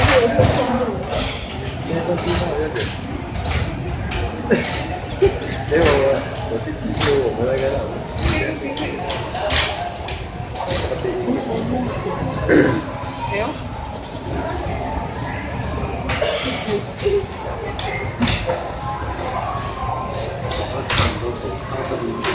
那东西放一点。等会儿我去取车，我们那个。你好。谢谢。